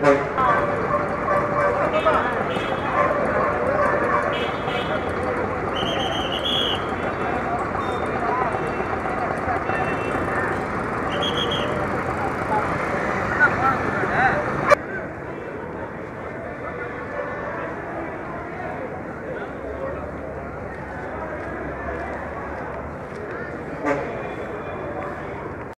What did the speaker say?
Right.